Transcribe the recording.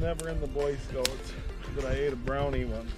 never in the Boy Scouts, but I ate a brownie once.